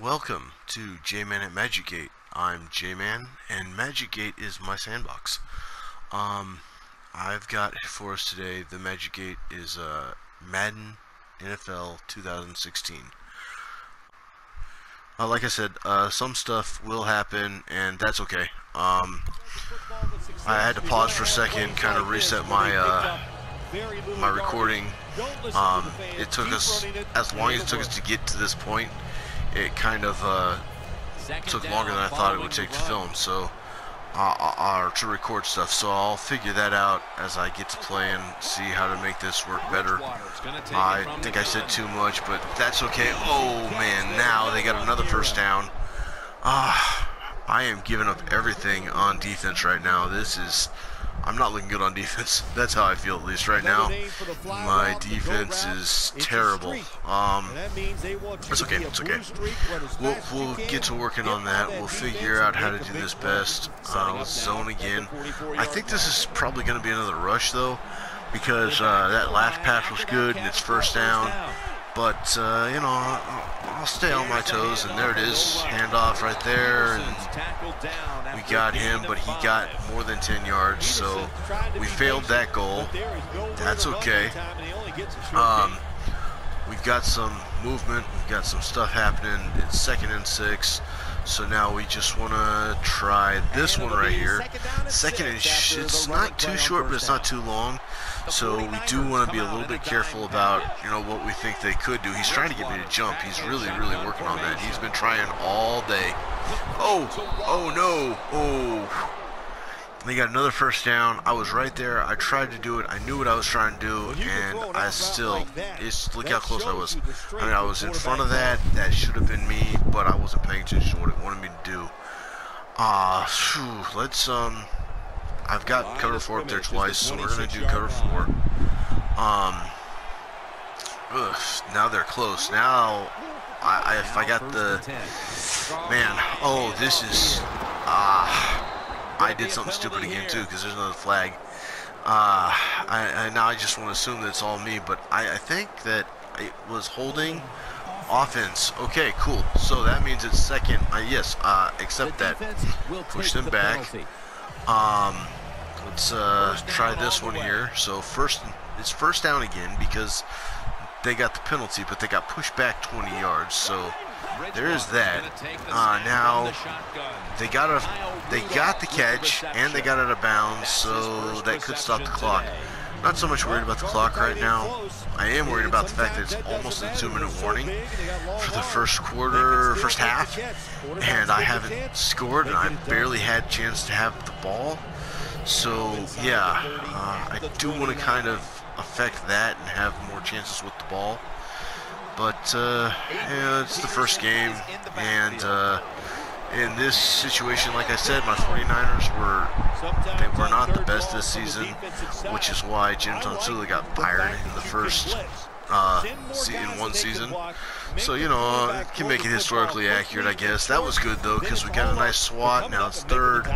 Welcome to J-Man at Magic Gate. I'm J-Man, and Magic Gate is my sandbox. Um, I've got for us today, the Magic Gate is uh, Madden NFL 2016. Uh, like I said, uh, some stuff will happen, and that's okay. Um, I had to pause for a second, kind of reset my uh, my recording. Um, it took us as long as it took us to get to this point it kind of uh, took longer than I thought it would take to film, so uh, or to record stuff. So I'll figure that out as I get to play and see how to make this work better. I think I said too much, but that's okay. Oh man, now they got another first down. Ah, I am giving up everything on defense right now. This is I'm not looking good on defense. That's how I feel at least right now. My defense is terrible. Um, it's okay. It's okay. We'll, we'll get to working on that. We'll figure out how to do this best. Uh, let's zone again. I think this is probably going to be another rush though, because uh, that last pass was good and it's first down. But, uh, you know, I'll stay on my toes, and there it is, handoff right there, and we got him, but he got more than 10 yards, so we failed that goal. That's okay. Um, we've got some movement, we've got some stuff happening. It's second and six. So now we just want to try this one right here. Second and it's not too short, but it's not too long. So we do want to be a little bit careful about, you know, what we think they could do. He's trying to get me to jump. He's really, really working on that. He's been trying all day. Oh, oh no, oh. They got another first down. I was right there. I tried to do it. I knew what I was trying to do, and I still, it's, look how close I was. I mean, I was in front of that. That should have been me, but I wasn't paying attention to what it wanted me to do. Uh, whew, let's, um, I've got cover four up there twice, so we're going to do cover four. Um, ugh, now they're close. Now, I, I, if I got the, man, oh, this is, ah, uh, I did something stupid again too because there's another flag. Uh, I, I, now I just want to assume that it's all me, but I, I think that it was holding offense. Okay, cool. So that means it's second. Uh, yes, uh, accept that. Push them back. Um, let's uh, try this one here. So first, it's first down again because they got the penalty, but they got pushed back 20 yards. So there is that. Uh, now they got a, they got the catch and they got out of bounds, so that could stop the clock. Not so much worried about the clock right now. I am worried about the fact that it's almost a two-minute warning for the first quarter, first half, and I haven't scored, and I barely had chance to have the ball. So yeah, uh, I do want to kind of affect that and have more chances with the ball. But uh, yeah, it's the first game, and uh, in this situation, like I said, my 49ers were they were not the best this season, which is why Jim Tomsula got fired in the first uh, in one season. So, you know, can make it historically accurate, I guess. That was good, though, because we got a nice swat. Now it's third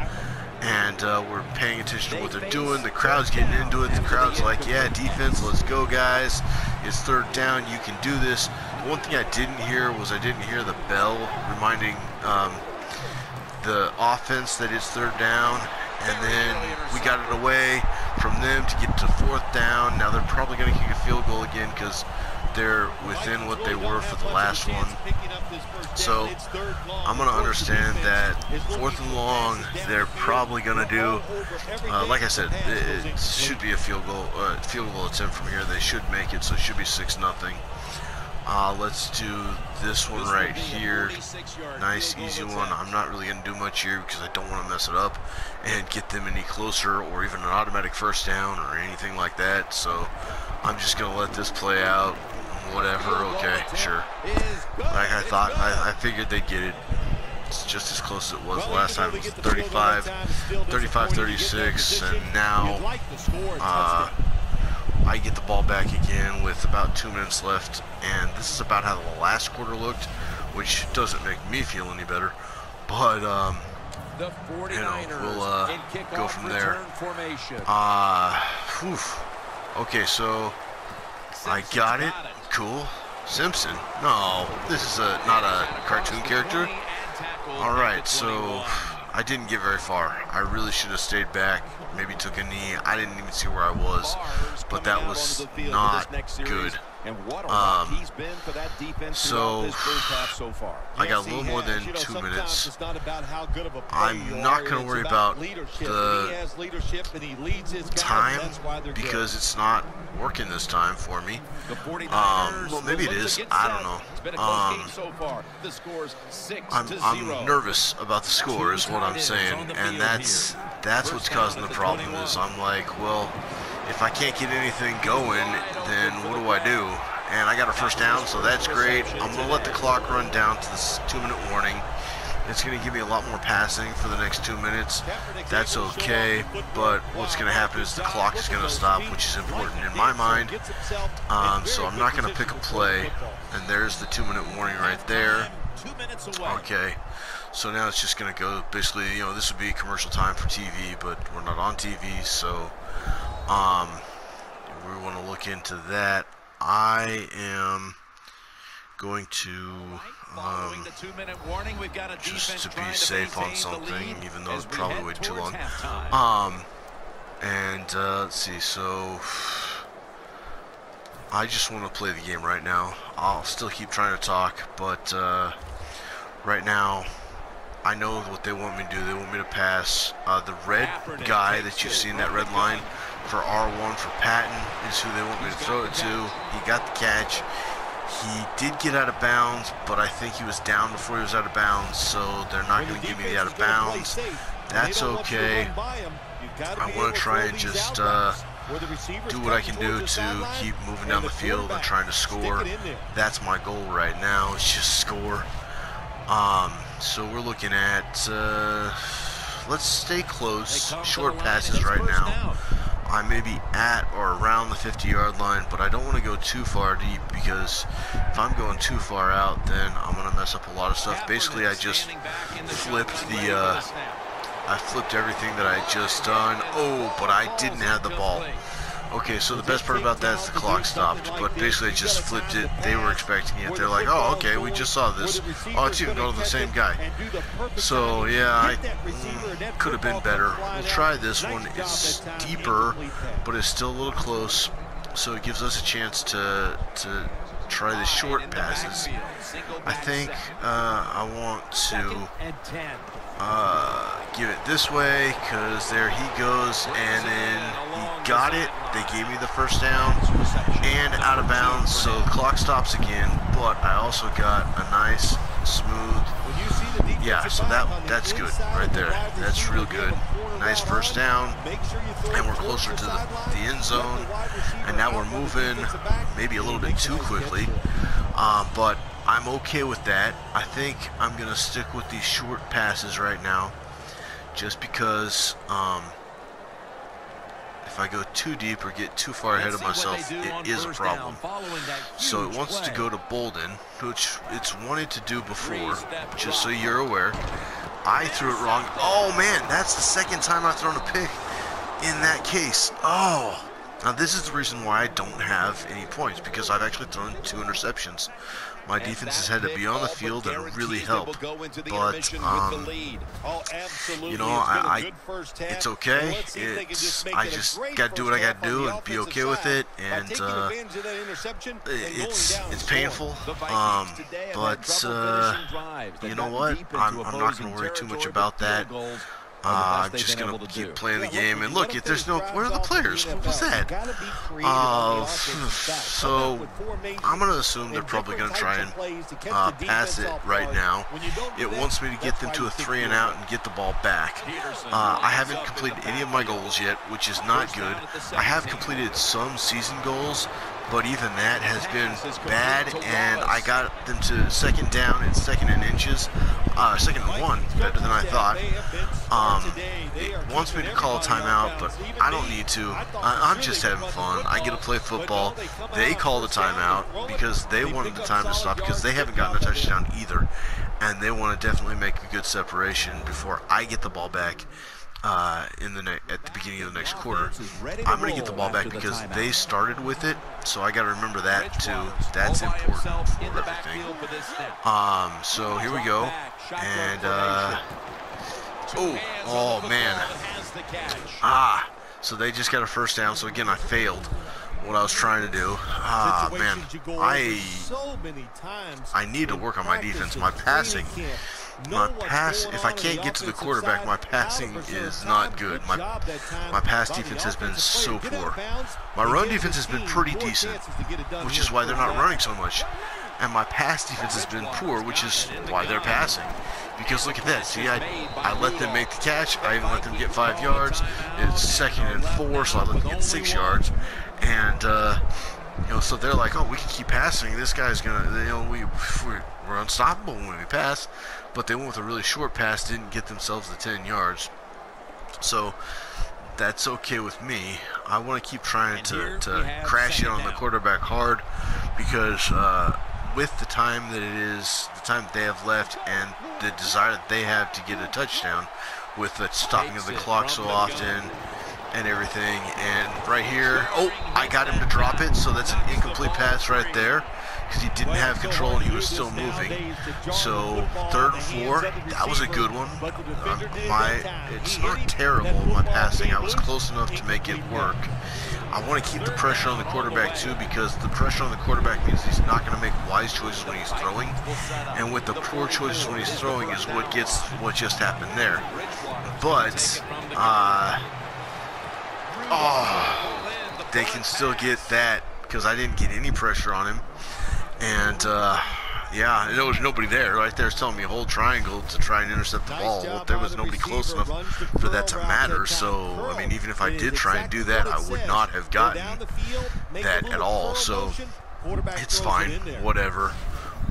and uh, we're paying attention to what they're doing. The crowd's getting into it. The crowd's like, yeah, defense, let's go, guys. It's third down. You can do this. The one thing I didn't hear was I didn't hear the bell reminding um, the offense that it's third down. And then we got it away from them to get to fourth down. Now they're probably going to kick a field goal again because they're within what they were for the last one. So I'm going to understand that fourth and long, they're probably going to do, uh, like I said, it, it, should be a field goal, uh, field goal attempt from here. They should make it, so it should be 6 nothing. Uh, let's do this one right here. Nice, easy one. I'm not really going to do much here because I don't want to mess it up and get them any closer or even an automatic first down or anything like that. So I'm just going to let this play out whatever, okay, sure. Like I thought, I, I figured they'd get it. It's just as close as it was last time. It was 35, 35, 36, and now uh, I get the ball back again with about two minutes left, and this is about how the last quarter looked, which doesn't make me feel any better, but um, you know, we'll uh, go from there. Uh, whew. Okay, so I got it. Cool. Simpson? No, this is a not a cartoon character. All right, so I didn't get very far. I really should have stayed back, maybe took a knee. I didn't even see where I was, but that was not good. Um, so, far. I got a little more than two minutes. I'm not going to worry about the time because it's not working this time for me. Um, well, maybe it is. I don't know. Um, I'm, I'm nervous about the score is what I'm saying, and that's that's what's causing the problem is I'm like, well, if I can't get anything going, then what do I do? And I got a first down, so that's great. I'm going to let the clock run down to this two-minute warning. It's going to give me a lot more passing for the next two minutes. That's okay, but what's going to happen is the clock is going to stop, which is important in my mind. Um, so I'm not going to pick a play, and there's the two-minute warning right there. Okay, so now it's just going to go, basically, you know, this would be commercial time for TV, but we're not on TV, so um, we want to look into that. I am going to um, just to be safe on something, even though it's probably way too long. Um, and uh, let's see, so I just want to play the game right now. I'll still keep trying to talk, but uh, right now I know what they want me to do. They want me to pass. Uh, the red guy that you see in that red line for R1 for Patton is who they want me to throw it to. He got the catch. He did get out of bounds, but I think he was down before he was out of bounds, so they're not going to give me the out of bounds. That's okay. I want to try and just uh, do what I can do to keep moving down the field and trying to score. That's my goal right now, is just score. Um, so we're looking at, uh, let's stay close, short passes right now. I may be at or around the 50 yard line, but I don't want to go too far deep because if I'm going too far out, then I'm going to mess up a lot of stuff. Basically, I just flipped the, uh, I flipped everything that I just done. Oh, but I didn't have the ball. Okay, so the best part about that is the clock stopped, but basically I just flipped it. They were expecting it. They're like, oh, okay, we just saw this. Oh, it's even going to the same guy. So, yeah, I mm, could have been better. We'll try this one. It's deeper, but it's still a little close, so it gives us a chance to, to try the short passes. I think uh, I want to uh, give it this way because there he goes and then he got it. They gave me the first down and out of bounds so the clock stops again but I also got a nice smooth yeah so that that's good right there. That's real good. Nice first down and we're closer to the, the end zone and now we're moving maybe a little bit too quickly uh, but I'm okay with that. I think I'm going to stick with these short passes right now just because um, if I go too deep or get too far ahead of myself, it is a problem. So it wants to go to Boldin, which it's wanted to do before, just so you're aware. I threw it wrong. Oh, man, that's the second time I've thrown a pick in that case. Oh, now this is the reason why I don't have any points, because I've actually thrown two interceptions my defense has had to be on the field and really help. But, um, you know, I, I it's okay. It's, I just got to do what I got to do and be okay with it. And uh, it's it's painful, um, but uh, you know what? I'm, I'm not going to worry too much about that. Uh, I'm just going to keep playing the game. And look, if there's no... Where are the players? What was that? Uh, so, I'm going to assume they're probably going to try and uh, pass it right now. It wants me to get them to a three and out and get the ball back. Uh, I haven't completed any of my goals yet, which is not good. I have completed some season goals, but even that has been bad, and I got them to second down and second and inches, uh, second and one, better than I thought. Um, it wants me to call a timeout, but I don't need to. I, am just having fun. I get to play football. They call the timeout because they wanted the time to stop because they haven't gotten a touchdown either, and they want to definitely make a good separation before I get the ball back. Uh, in the at the beginning of the next quarter. I'm going to get the ball back because they started with it, so I got to remember that too. That's important for everything. Um, so here we go, and uh, oh, oh man, ah, so they just got a first down. So again, I failed what I was trying to do. Ah, man, I I need to work on my defense. My passing my pass, if I can't get to the quarterback, my passing is not good. My my pass defense has been so poor. My run defense has been pretty decent, which is why they're not running so much. And my pass defense has been poor, which is why they're passing. Because look at that. See, I, I let them make the catch. I even let them get five yards. It's second and four, so I let them get six yards. And, uh, you know, so they're like, oh, we can keep passing. This guy's going to, you know, we, we're, we're unstoppable when we pass but they went with a really short pass, didn't get themselves the 10 yards. So that's okay with me. I want to keep trying to, to crash in on the quarterback hard because uh, with the time that it is, the time they have left, and the desire that they have to get a touchdown, with the stopping of the clock so often and everything. And right here, oh, I got him to drop it, so that's an incomplete pass right there because he didn't have control and he was still moving. So third and four, that was a good one. Um, my, it's not terrible, my passing. I was close enough to make it work. I want to keep the pressure on the quarterback too because the pressure on the quarterback means he's not going to make wise choices when he's throwing. And with the poor choices when he's throwing is what gets what just happened there. But, uh, oh, they can still get that because I didn't get any pressure on him. And, uh, yeah, there was nobody there. Right there telling me hold triangle to try and intercept the ball. Well, there was nobody close enough for that to matter. So, I mean, even if I did try and do that, I would not have gotten that at all. So, it's fine. Whatever.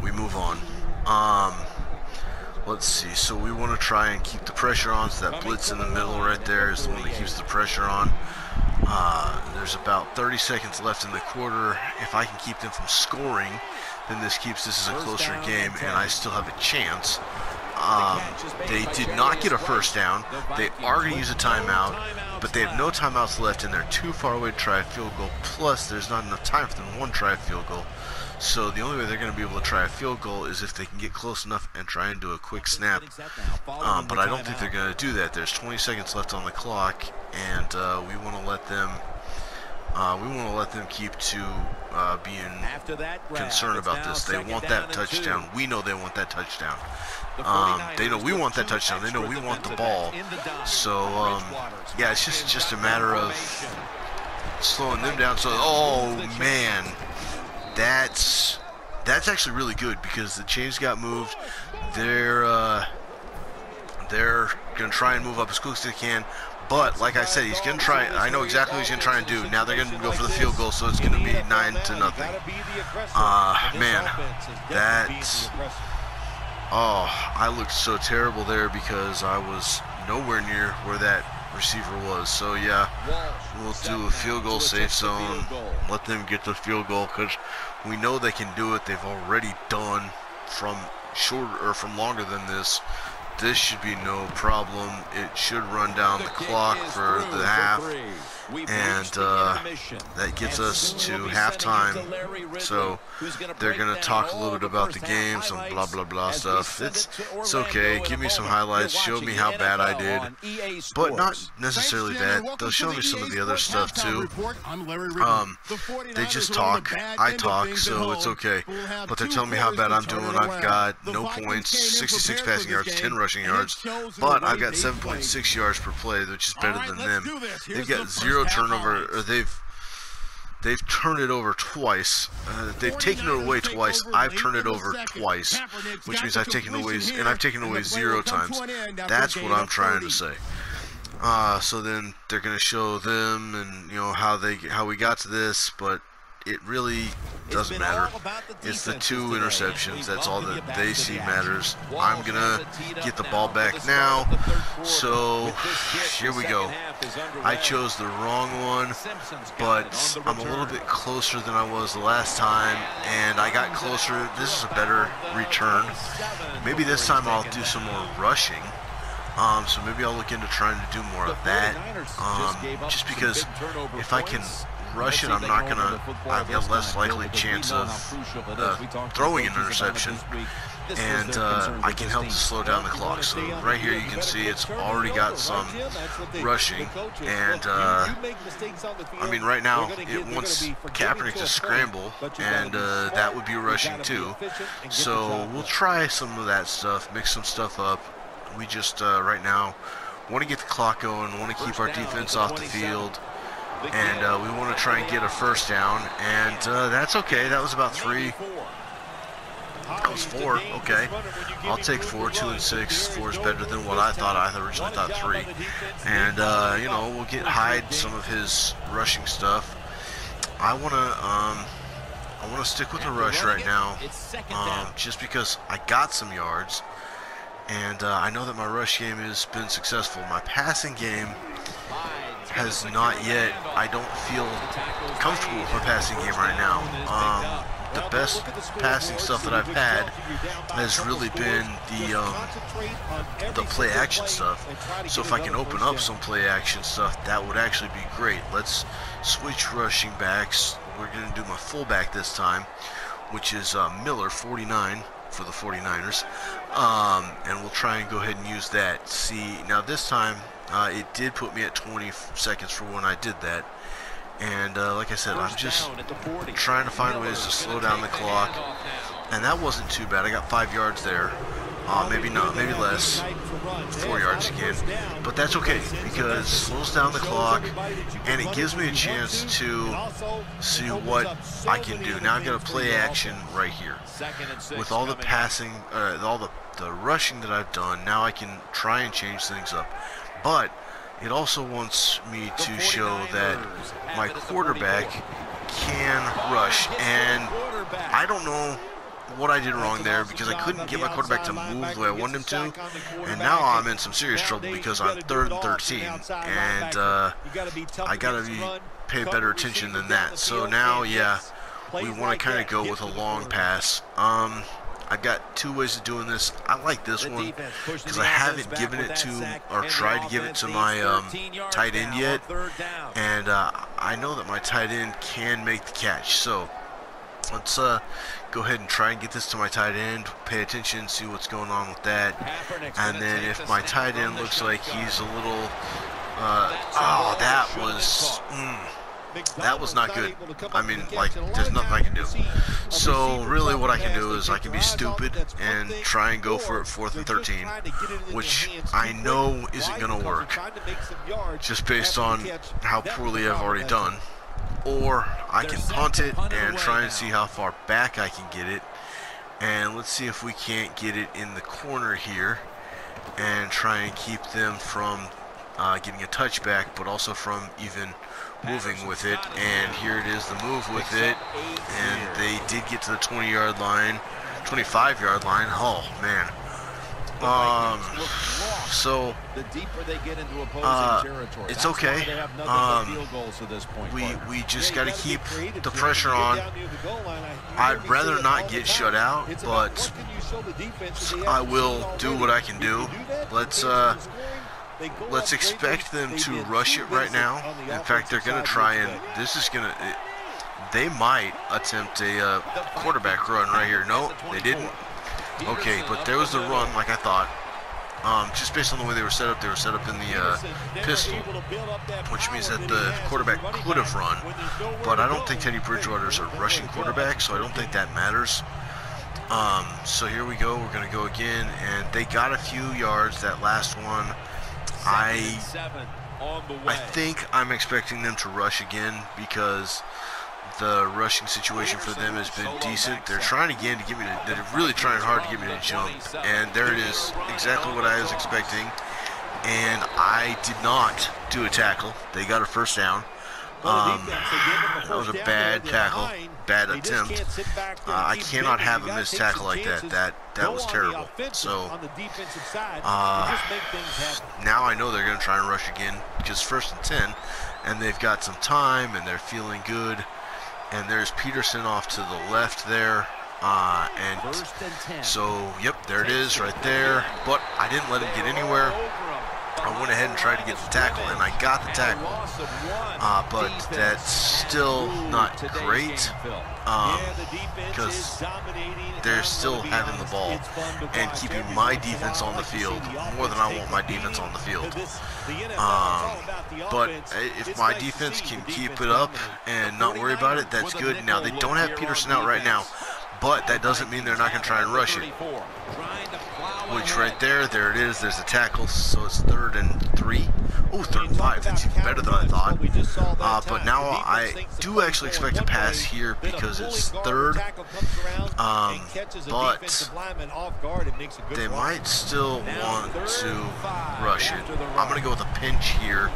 We move on. Um, let's see. So we want to try and keep the pressure on. So that blitz in the middle right there is the one that keeps the pressure on. Uh, there's about 30 seconds left in the quarter. If I can keep them from scoring, then this keeps this as a closer game, and I still have a chance. Um, they did not get a first down. They are going to use a timeout, but they have no timeouts left, and they're too far away to try a field goal. Plus, there's not enough time for them to one try a field goal. So the only way they're going to be able to try a field goal is if they can get close enough and try and do a quick snap. Um, but I don't think they're going to do that. There's 20 seconds left on the clock, and uh, we want to let them. Uh, we want to let them keep to uh, being concerned about this. They want that touchdown. We know they want that touchdown. Um, they know we want that touchdown. They know we want the ball. So um, yeah, it's just just a matter of slowing them down. So oh man, that's that's actually really good because the chains got moved. They're uh, they're gonna try and move up as quick as they can. But like I said, he's gonna try. I know exactly what he's gonna try and do. Now they're gonna go for the field goal, so it's gonna be nine to nothing. Uh, man, that's. Oh, I looked so terrible there because I was nowhere near where that receiver was. So yeah, we'll do a field goal safe zone. Let them get the field goal because we know they can do it. They've already done from shorter or from longer than this. This should be no problem. It should run down the clock for the half and uh, that gets us to halftime. So they're going to talk a little bit about the game, some blah blah blah stuff. It's it's okay. Give me some highlights. Show me how bad I did, but not necessarily that. They'll show me some of the other stuff too. Um, they just talk. I talk, so it's okay. But they're telling me how bad I'm doing. I've got no points, 66 passing yards, 10 rushing yards, but I've got 7.6 yards per play, which is better than them. They've got zero zero turnover. Or they've they've turned it over twice. Uh, they've taken it away twice. I've turned it over twice, which means I've taken away and I've taken away zero times. That's what I'm trying to say. Uh, so then they're gonna show them and you know how they how we got to this, but it really doesn't matter. It's the two interceptions. That's all that they see matters. I'm going to get the ball back now. So here we go. I chose the wrong one, but I'm a little bit closer than I was the last time, and I got closer. This is a better return. Maybe this time I'll do some more rushing. Um, so maybe I'll look into trying to do more of that. Um, just because if I can rush it, I'm not going to have a less likely chance of uh, throwing an interception. And uh, I can help to slow down the clock. So right here you can see it's already got some rushing. And uh, I mean right now it wants Kaepernick to scramble and uh, that would be rushing too. So we'll try some of that stuff, mix some stuff up. We just uh, right now want to get the clock going, want to keep our defense off the field and uh, we want to try and get a first down, and uh, that's okay. That was about three. That was four. Okay, I'll take four. Two and six. Four is better than what I thought. I originally thought three, and uh, you know we'll get hide some of his rushing stuff. I want to um, I want to stick with the rush right now, um, just because I got some yards, and uh, I know that my rush game has been successful. My passing game has not yet, I don't feel comfortable with my passing game right now. Um, the best passing stuff that I've had has really been the um, the play action stuff. So if I can open up some play action stuff, that would actually be great. Let's switch rushing backs. We're going to do my fullback this time, which is uh, Miller, 49 for the 49ers. Um, and we'll try and go ahead and use that. See, now this time uh, it did put me at 20 seconds for when I did that. And uh, like I said, I'm just trying to find ways to slow down the clock. And that wasn't too bad. I got five yards there. Uh, maybe not, maybe less. Four yards again. But that's okay because it slows down the clock and it gives me a chance to see what I can do. Now I've got a play action right here. With all the passing, uh, all the, the rushing that I've done, now I can try and change things up but it also wants me to show that my quarterback can rush. And I don't know what I did wrong there because I couldn't get my quarterback to move the way I wanted him to. And now I'm in some serious trouble because I'm third and 13. And uh, I got to be pay better attention than that. So now, yeah, we want to kind of go with a long pass. Um, I've got two ways of doing this. I like this one because I haven't given it to or tried to give it to my um, tight end yet. And uh, I know that my tight end can make the catch. So let's uh, go ahead and try and get this to my tight end. Pay attention, see what's going on with that. And then if my tight end looks like he's a little... Uh, oh, that was... Mm, that was not good. I mean, like, there's nothing I can do. So, really what I can do is I can be stupid and try and go for it fourth and 13, which I know isn't going to work, just based on how poorly I've already done. Or I can punt it and try and see how far back I can get it. And let's see if we can't get it in the corner here and try and keep them from uh, getting a touchback, but also from even moving with it. And here it is, the move with it. And they did get to the 20-yard line, 25-yard line. Oh, man. Um, so uh, it's okay. Um, we we just got to keep the pressure on. I'd rather not get shut out, but I will do what I can do. Let's uh, let's expect them to rush it right now. In fact, they're going to try and this is going to. They might attempt a uh, quarterback run right here. No, they didn't. Okay, but there was the run like I thought. Um, just based on the way they were set up, they were set up in the uh, pistol, which means that the quarterback could have run. But I don't think Teddy Bridgewater is a rushing quarterback, so I don't think that matters. Um, so here we go. We're going to go again, and they got a few yards. That last one I I think I'm expecting them to rush again because the rushing situation for them has been decent. They're trying again to get me to, they're really trying hard to get me to jump. And there it is, exactly what I was expecting. And I did not do a tackle. They got a first down. Um, that was a bad tackle, bad attempt. Uh, I cannot have a missed tackle like that. That that was terrible. So uh, now I know they're going to try and rush again because first and ten, and they've got some time and they're feeling good. And there's Peterson off to the left there. Uh, and so, yep, there it is right there. But I didn't let him get anywhere. I went ahead and tried to get the tackle, and I got the tackle. Uh, but that's still not great because um, they're still having the ball and keeping my defense on the field more than I want my defense on the field. Um, but if my defense can keep it up and not worry about it, that's good. Now, they don't have Peterson out right now, but that doesn't mean they're not going to try and rush it. Which right there, there it is. There's a tackle, so it's third and three. Oh, third and five. That's even better than I thought. Uh, but now I do actually expect a pass here because it's third. Um, but they might still want to rush it. I'm going to go with a pinch here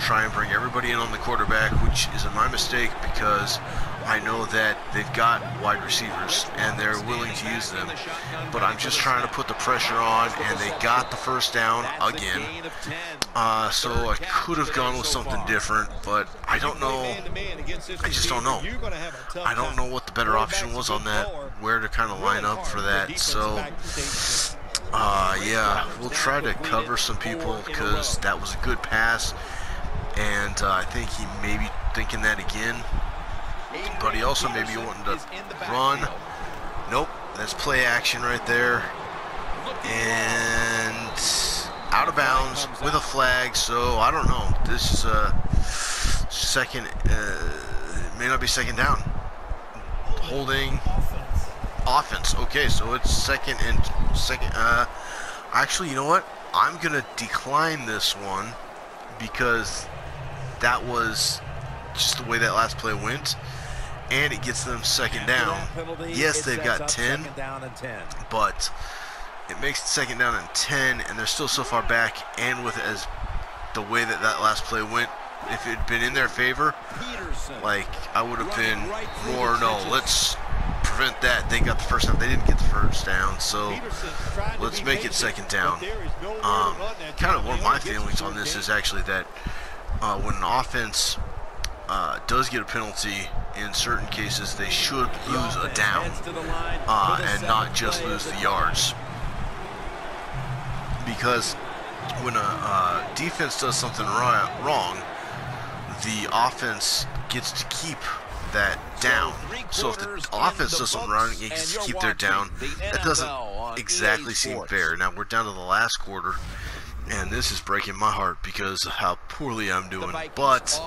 try and bring everybody in on the quarterback, which is my mistake because I know that they've got wide receivers and they're willing to use them. But I'm just trying to put the pressure on, and they got the first down again. Uh, so I could have gone with something different, but I don't know. I just don't know. I don't know what the better option was on that, where to kind of line up for that. So. Uh, yeah, we'll try to cover some people because that was a good pass, and uh, I think he may be thinking that again. But he also maybe wanting to run. Nope, that's play action right there. And out of bounds with a flag, so I don't know. This is a second, uh, may not be second down. Holding offense. Okay, so it's second and second. Uh, actually, you know what? I'm gonna decline this one because that was just the way that last play went and it gets them second down. Yes, they've got 10, but it makes it second down and 10, and they're still so far back. And with as the way that that last play went, if it had been in their favor, like I would have been more. No, let's prevent that. They got the first down. They didn't get the first down, so let's make it second down. Um, kind of one of my feelings on this is actually that uh, when an offense uh, does get a penalty, in certain cases they should lose a down uh, and not just lose the yards. Because when a uh, defense does something wrong, the offense gets to keep that down. So if the offense does something wrong, it gets to keep their down. That doesn't exactly seem fair. Now we're down to the last quarter. And this is breaking my heart because of how poorly I'm doing. But,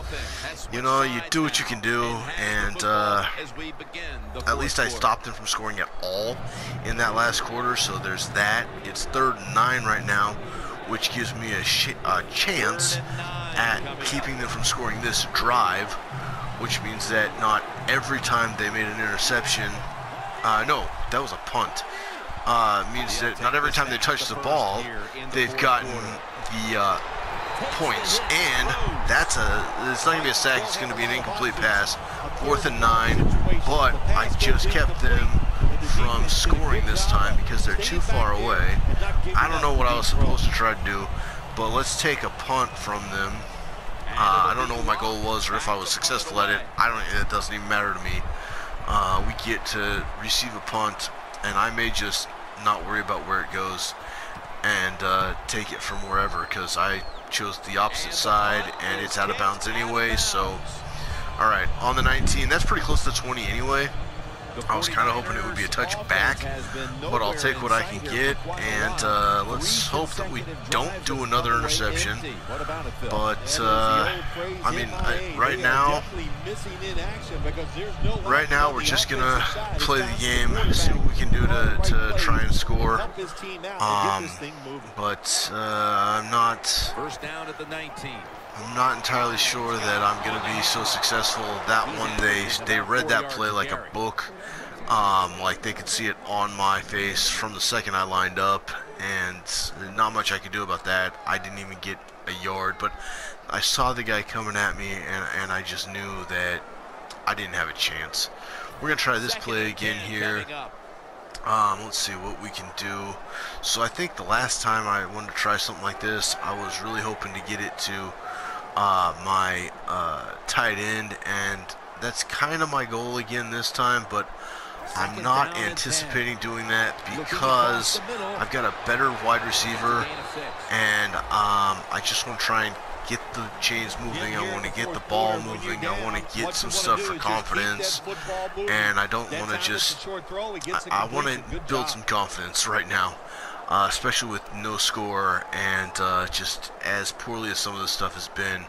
you know, you do what you can do, and uh, at least I stopped them from scoring at all in that last quarter, so there's that. It's third and nine right now, which gives me a, a chance at keeping them from scoring this drive, which means that not every time they made an interception, uh, no, that was a punt uh, means that not every time they touch the ball, they've gotten the uh, points. And that's a, it's not going to be a sack, it's going to be an incomplete pass. Fourth and nine, but I just kept them from scoring this time because they're too far away. I don't know what I was supposed to try to do, but let's take a punt from them. Uh, I don't know what my goal was or if I was successful at it. I don't. It doesn't even matter to me. Uh, we get to receive a punt and I may just not worry about where it goes and uh, take it from wherever because I chose the opposite side and it's out of bounds anyway so alright on the 19 that's pretty close to 20 anyway I was kind of hoping it would be a touch back, but I'll take what I can get, and uh, let's hope that we don't do another interception. But, uh, I mean, I, right now, right now we're just going to play the game, see what we can do to, to try and score. Um, but uh, I'm not... First down at the 19. I'm not entirely sure that I'm going to be so successful. That one, they they read that play like a book. Um, like they could see it on my face from the second I lined up, and not much I could do about that. I didn't even get a yard, but I saw the guy coming at me, and, and I just knew that I didn't have a chance. We're going to try this play again here. Um, let's see what we can do. So I think the last time I wanted to try something like this, I was really hoping to get it to uh, my uh, tight end, and that's kind of my goal again this time, but I'm not anticipating doing that because I've got a better wide receiver, and um, I just want to try and get the chains moving. I want to get the ball moving. I want to get some stuff for confidence, and I don't want to just. I, I want to build some confidence right now. Uh, especially with no score and uh, just as poorly as some of the stuff has been,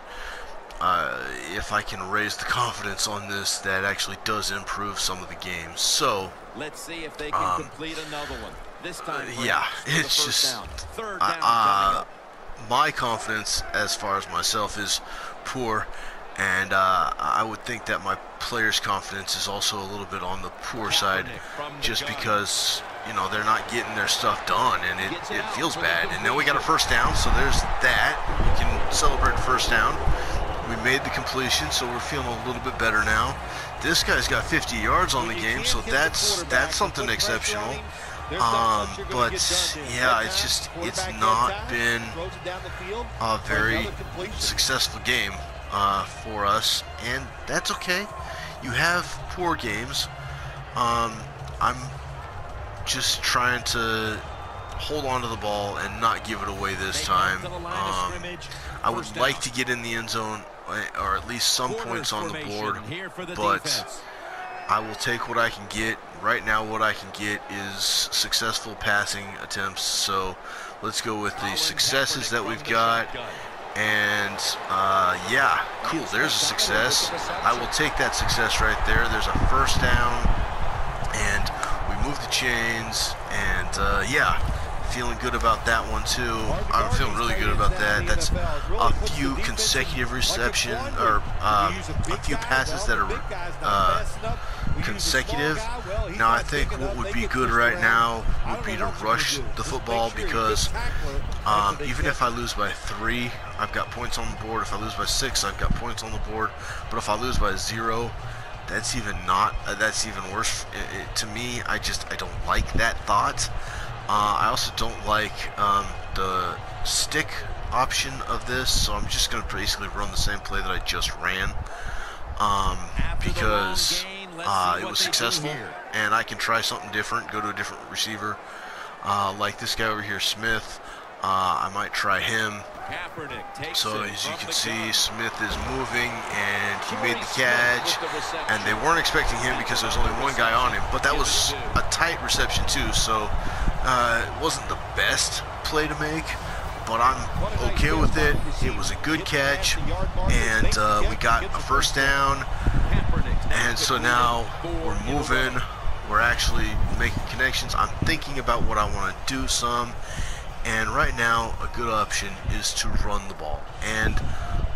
uh, if I can raise the confidence on this, that actually does improve some of the games. So, let's see if they can um, complete another one. This time, yeah, it's just uh, my confidence as far as myself is poor, and uh, I would think that my players' confidence is also a little bit on the poor side, just because you know, they're not getting their stuff done, and it, it feels bad. And then we got a first down, so there's that. We can celebrate first down. We made the completion, so we're feeling a little bit better now. This guy's got 50 yards on the game, so that's that's something exceptional. Um, but yeah, it's just it's not been a very successful game uh, for us, and that's okay. You have poor games. Um, I'm just trying to hold on to the ball and not give it away this time. Um, I would like to get in the end zone uh, or at least some points on the board, but I will take what I can get. Right now, what I can get is successful passing attempts. So let's go with the successes that we've got. And uh, yeah, cool. There's a success. I will take that success right there. There's a first down, move the chains, and uh, yeah, feeling good about that one too. I'm feeling really good about that. That's a few consecutive reception or um, a few passes that are uh, consecutive. Now I think what would be good right now would be to rush the football because um, even if I lose by three, I've got points on the board. If I lose by six, I've got points on the board. But if I lose by zero, that's even not uh, that's even worse. It, it, to me I just I don't like that thought. Uh, I also don't like um, the stick option of this so I'm just gonna basically run the same play that I just ran um, because uh, it was successful and I can try something different go to a different receiver. Uh, like this guy over here Smith uh, I might try him so as you can see, Smith is moving, and he made the catch, and they weren't expecting him because there's only one guy on him, but that was a tight reception too, so uh, it wasn't the best play to make, but I'm okay with it. It was a good catch, and uh, we got a first down, and so now we're moving. We're actually making connections. I'm thinking about what I want to do some, and right now, a good option is to run the ball. And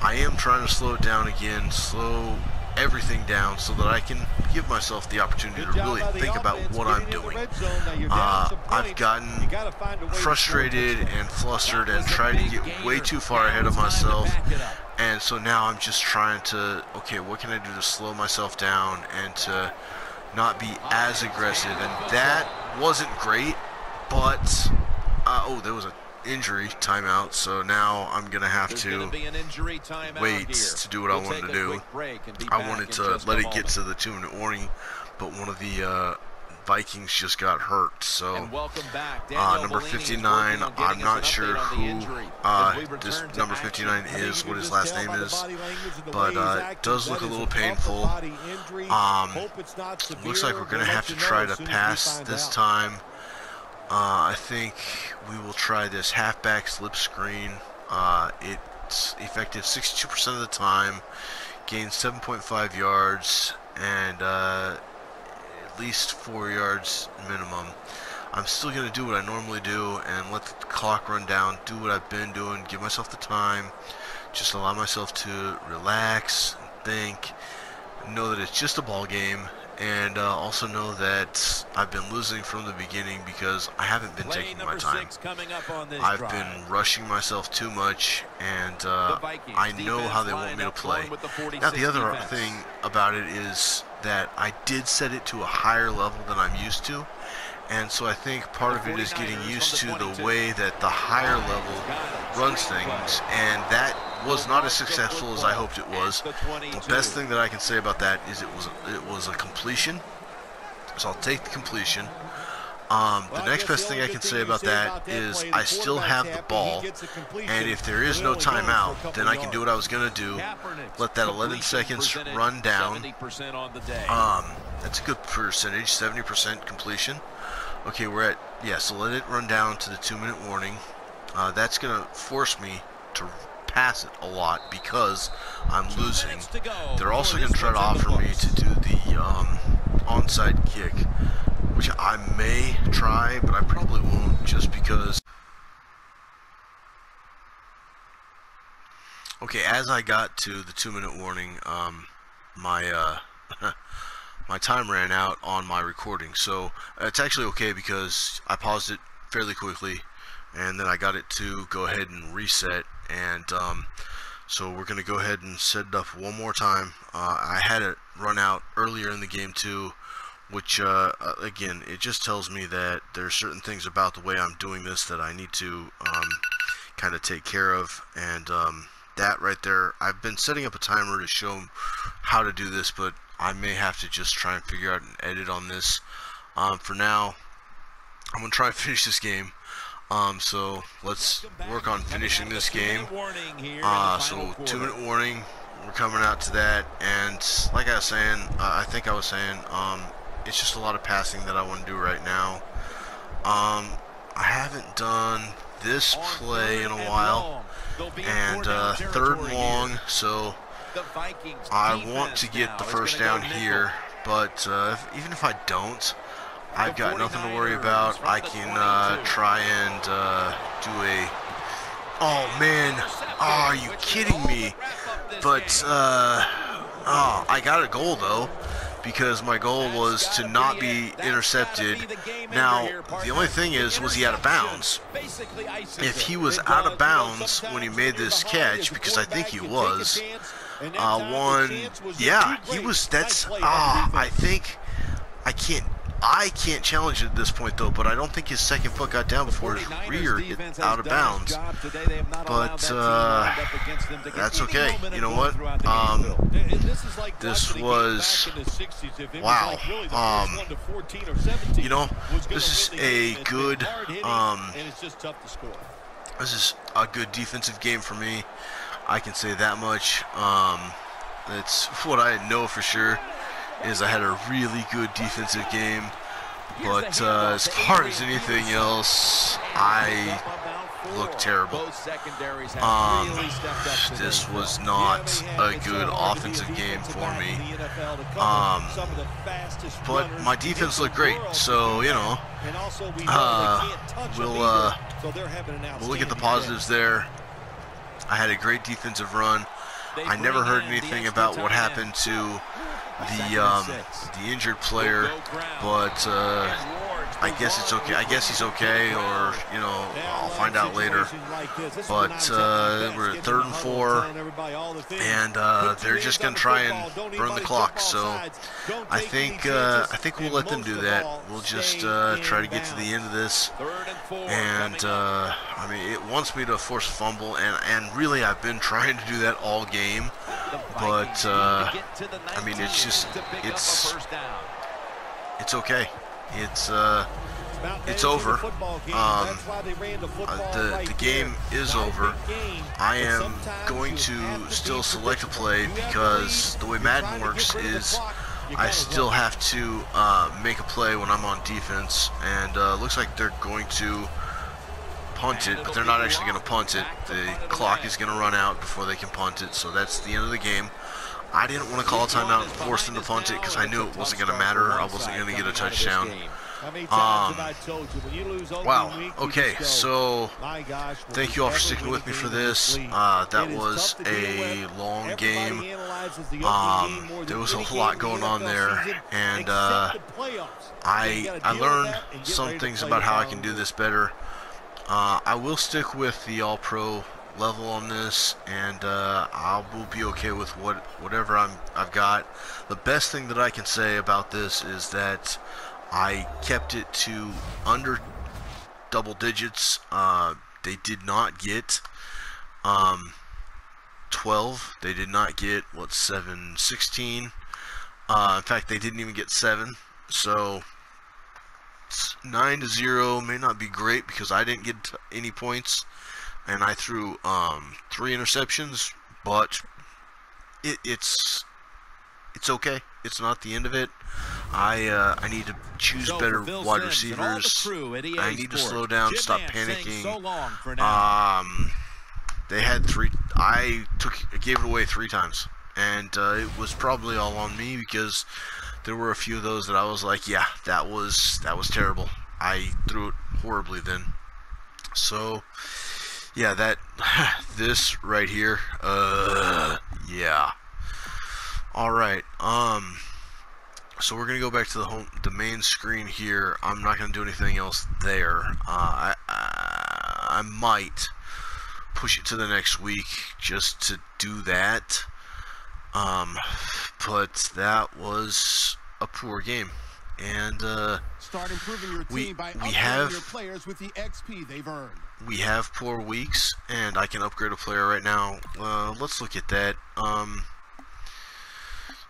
I am trying to slow it down again, slow everything down so that I can give myself the opportunity to really think about what I'm doing. Uh, I've gotten frustrated and flustered and tried to get way too far ahead of myself. And so now I'm just trying to, okay, what can I do to slow myself down and to not be as aggressive? And that wasn't great, but uh, oh, there was an injury timeout, so now I'm going to have to wait to do what we'll I wanted to do. I wanted to let it get to the two-minute warning, but one of the uh, Vikings just got hurt. So, uh, number 59, I'm not sure who uh, this number 59 is, what his last name is, but uh, it does look a little painful. Um, looks like we're going to have to try to pass this time. Uh, I think we will try this halfback slip screen. Uh, it's effective 62% of the time, gains 7.5 yards, and uh, at least 4 yards minimum. I'm still going to do what I normally do and let the clock run down, do what I've been doing, give myself the time, just allow myself to relax, think, know that it's just a ball game, and uh, also know that I've been losing from the beginning because I haven't been taking my time. I've drive. been rushing myself too much, and uh, I know how they want me to play. The now, the other defense. thing about it is that I did set it to a higher level than I'm used to, and so I think part of it is getting used to the way that the higher level runs things, and that was not as successful as I hoped it was. The best thing that I can say about that is it was it was a completion, So I'll take the completion. Um, the next best thing I can say about that is I still have the ball, and if there is no timeout, then I can do what I was going to do, let that 11 seconds run down. Um, that's a good percentage, 70% completion. Okay, we're at, yeah, so let it run down to the two-minute warning. Uh, that's going to force me to pass it a lot because I'm losing. They're also going to try to offer me to do the um, onside kick which I may try, but I probably won't just because. Okay, as I got to the two minute warning, um, my, uh, my time ran out on my recording. So it's actually okay because I paused it fairly quickly and then I got it to go ahead and reset and um, so we're going to go ahead and set it up one more time. Uh, I had it run out earlier in the game too which uh, uh, again it just tells me that there are certain things about the way I'm doing this that I need to um, kind of take care of. And um, that right there I've been setting up a timer to show how to do this but I may have to just try and figure out an edit on this. Um, for now I'm gonna try and finish this game um, so let's work on finishing this game. Uh, so two minute warning. We're coming out to that. And like I was saying uh, I think I was saying um, it's just a lot of passing that I want to do right now. Um, I haven't done this play in a while, and uh, third and long, so I want to get the first down here, but uh, if, even if I don't, I've got nothing to worry about. I can uh, try and uh, do a... Oh, man. Oh, are you kidding me? But, uh, oh, I got a goal, though because my goal was to not be intercepted. Now, the only thing is, was he out of bounds? If he was out of bounds when he made this catch, because I think he was, uh, one, yeah, he was, that's, ah, I think, I can't I can't challenge it at this point, though, but I don't think his second foot got down before his rear hit out of bounds. But uh, that's okay. You know what? Um, this was wow. Um, you know, this is a good. Um, this is a good defensive game for me. I can say that much. Um, that's what I know for sure is I had a really good defensive game. But uh, as far as anything else, I looked terrible. Um, this was not a good offensive game for me. Um, but my defense looked great, so you know, uh, we'll uh, we'll look at the positives there. I had a great defensive run. I never heard anything about what happened to the um, the injured player, but uh, I guess it's okay. I guess he's okay, or you know, I'll find out later. But uh, we're at third and four, and uh, they're just gonna try and burn the clock. So I think uh, I think we'll let them do that. We'll just uh, try to get to the end of this, and uh, I mean, it wants me to force a fumble, and and really, I've been trying to do that all game but uh, I mean, it's just it's it's okay. It's uh, it's over. Um, uh, the the game is over. I am going to still select a play because the way Madden works is. I still have to uh, make a play when I'm on defense, and uh, looks like they're going to punt it, but they're not actually going to punt it. The clock is going to run out before they can punt it, so that's the end of the game. I didn't want to call a timeout and force them to punt it because I knew it wasn't going to matter. I wasn't going to get a touchdown. Um, wow. Okay, so thank you all for sticking with me for this. Uh, that was a long game. Um, there was a lot going on there, and uh, I I learned some things about how I can do this better. Uh, I will stick with the All-Pro level on this, and uh, I will be okay with what whatever I'm I've got. The best thing that I can say about this is that I kept it to under double digits. Uh, they did not get um, 12. They did not get what 7, 16. Uh, in fact, they didn't even get seven. So, 9 to 0 may not be great because I didn't get any points and I threw um, three interceptions, but it, it's it's okay. It's not the end of it. I uh, I need to choose So, better wide Simms and all the receivers. crew at EA I need to slow down, Jim stop panicking. So long for now. Um, they had three. I took gave it away three times, and uh, it was probably all on me because there were a few of those that I was like, yeah, that was that was terrible. I threw it horribly then. So, yeah, that this right here, uh, yeah. All right. Um. So we're gonna go back to the home, the main screen here. I'm not gonna do anything else there. Uh, I, I, I might push it to the next week just to do that. Um, but that was a poor game, and uh, Start improving your team We- by we have- your players with the XP they've earned. we have poor weeks, and I can upgrade a player right now. Uh, let's look at that. Um,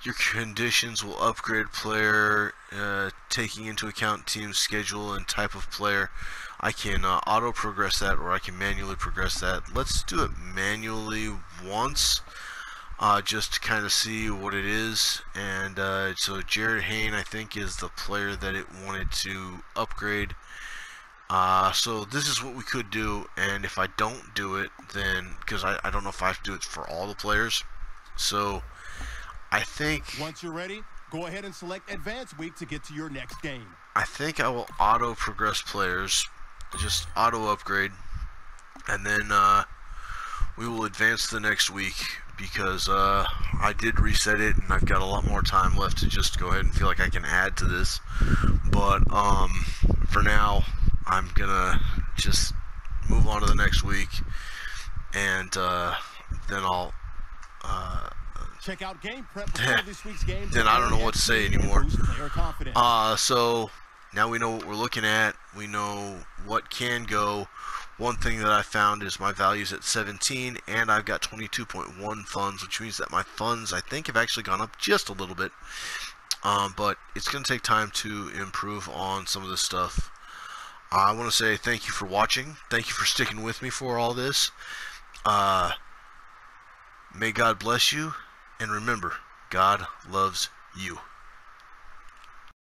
your conditions will upgrade player, uh, taking into account team schedule and type of player. I can uh, auto progress that, or I can manually progress that. Let's do it manually once, uh, just to kind of see what it is. And uh, so Jarryd Hayne, I think, is the player that it wanted to upgrade. Uh, so this is what we could do, and if I don't do it, then, because I, I don't know if I have to do it for all the players, so I think, Once you're ready, go ahead and select Advanced Week to get to your next game. I think I will auto progress players, just auto upgrade, and then, uh, we will advance the next week, because, uh, I did reset it, and I've got a lot more time left to just go ahead and feel like I can add to this, but, um, for now, I'm gonna just move on to the next week, and uh, then I'll. Uh, Check out Game Prep before this week's game. Then I don't know what to say anymore. Uh, so now we know what we're looking at. We know what can go. One thing that I found is my value's at 17, and I've got 22.1 funds, which means that my funds I think have actually gone up just a little bit. Um, but it's going to take time to improve on some of this stuff. I want to say thank you for watching. Thank you for sticking with me for all this. Uh, may God bless you. And remember, God loves you.